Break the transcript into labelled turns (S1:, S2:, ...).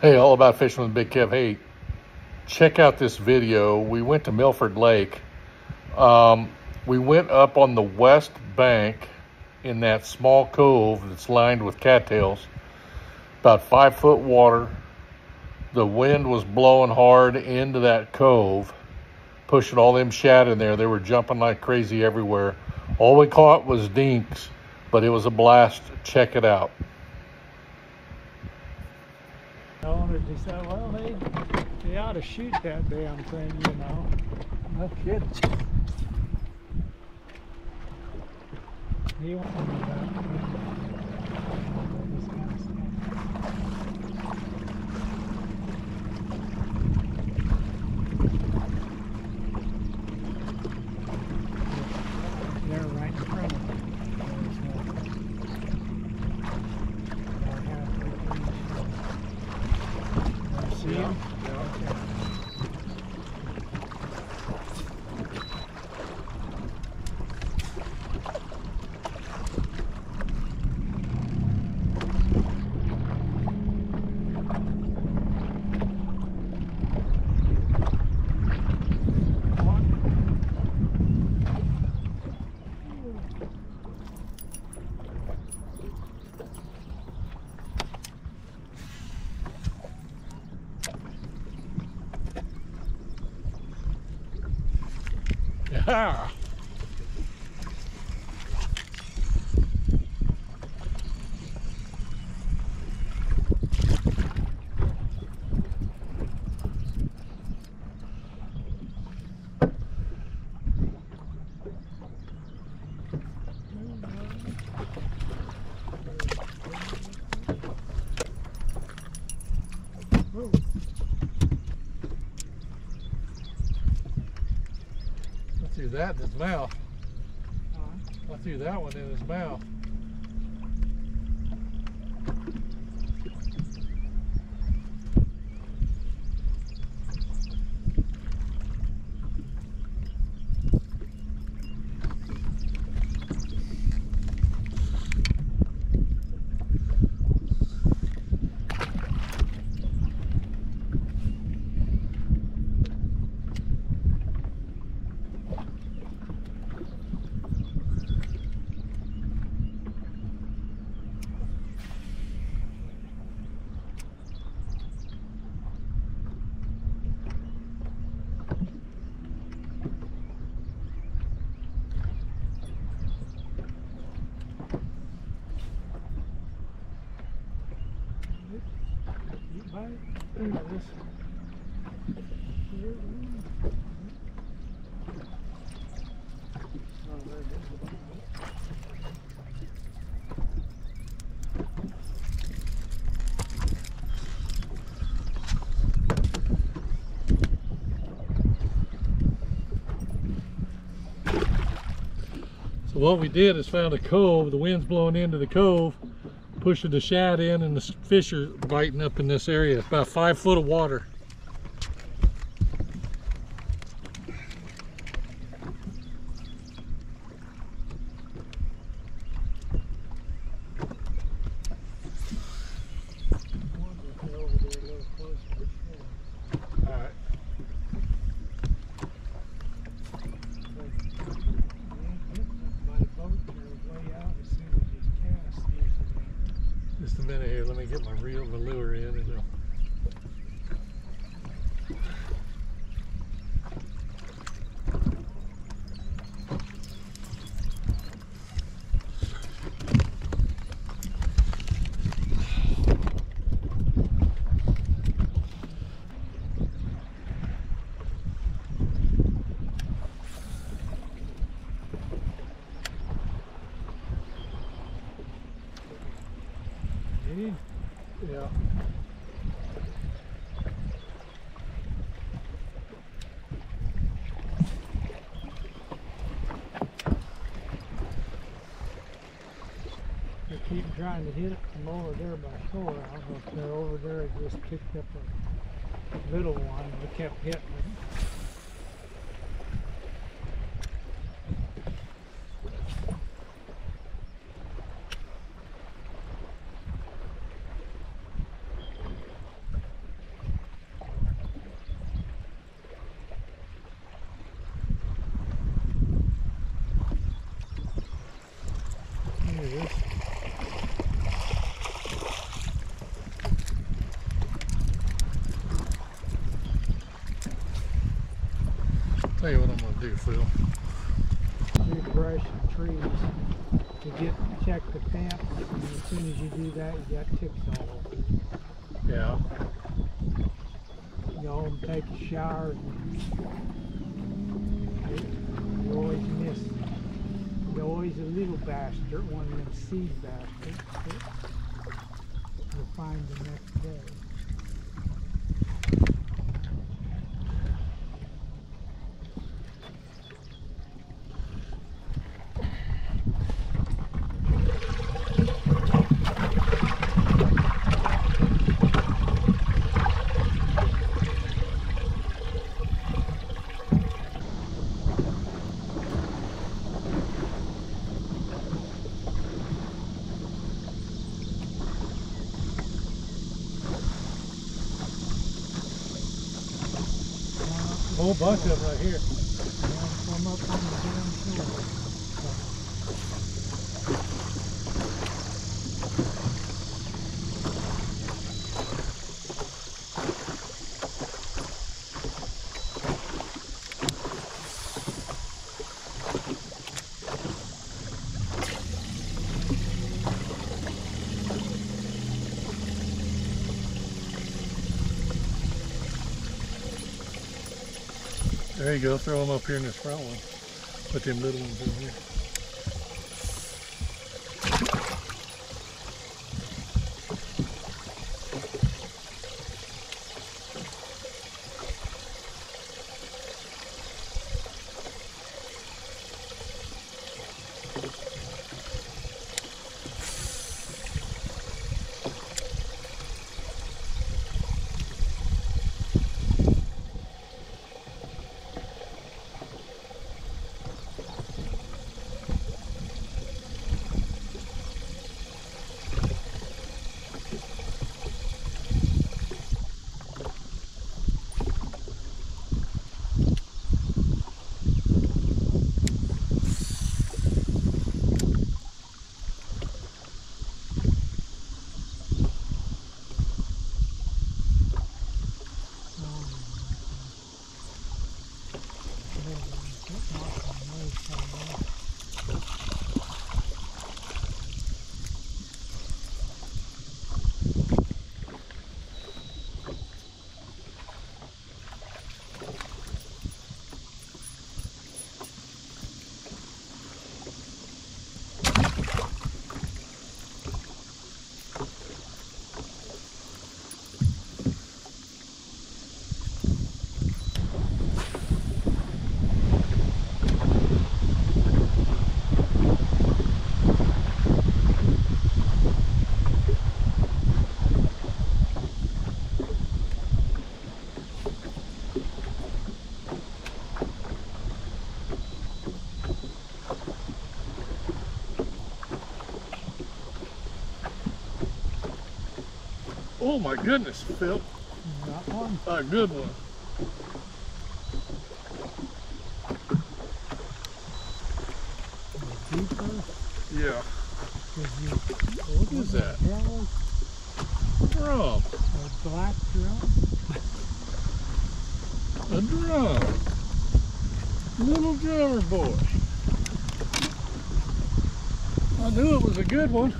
S1: Hey, all about fishing with Big Kev. Hey, check out this video. We went to Milford Lake. Um, we went up on the west bank in that small cove that's lined with cattails. About five foot water. The wind was blowing hard into that cove, pushing all them shad in there. They were jumping like crazy everywhere. All we caught was dinks, but it was a blast. Check it out.
S2: They said, well, they, they ought to shoot that damn thing, you know. No kidding. He wanted that. This kind of stuff. They're right in front of me. There's one. About halfway finished. You See him? Okay.
S1: Yeah.
S2: Whoa.
S1: I threw that in his mouth.
S2: Uh,
S1: I threw that one in his mouth. So what we did is found a cove. The wind's blowing into the cove, pushing the shad in, and the fish are biting up in this area. About five foot of water.
S2: One that's over there a little closer. Yeah.
S1: All right.
S2: My boat there way out as soon as you cast usually.
S1: Just a minute here. Let me get my reel, my lure in, and I'll.
S2: Did
S1: Yeah.
S2: They keep trying to hit it from over there by. I know if they're over there and just picked up a little one. They kept hitting it.
S1: Tell you what I'm gonna do, Phil.
S2: Through brush and trees to get check the fence. And as soon as you do that, you got ticks all over.
S1: Yeah.
S2: You go home, take a shower, and you, you always miss. There's always a little bastard, one of them seed bastards. that You'll find the
S1: Whole bunch of them right here. There you go. Throw them up here in this front one. Put them little ones in here.
S2: Um, there it
S1: Oh my goodness, Phil.
S2: Got one.
S1: A good one.
S2: Deeper.
S1: Yeah.
S2: You,
S1: What is that? Drum.
S2: a black drum.
S1: A drum. Little drummer boy. I knew it was a good one.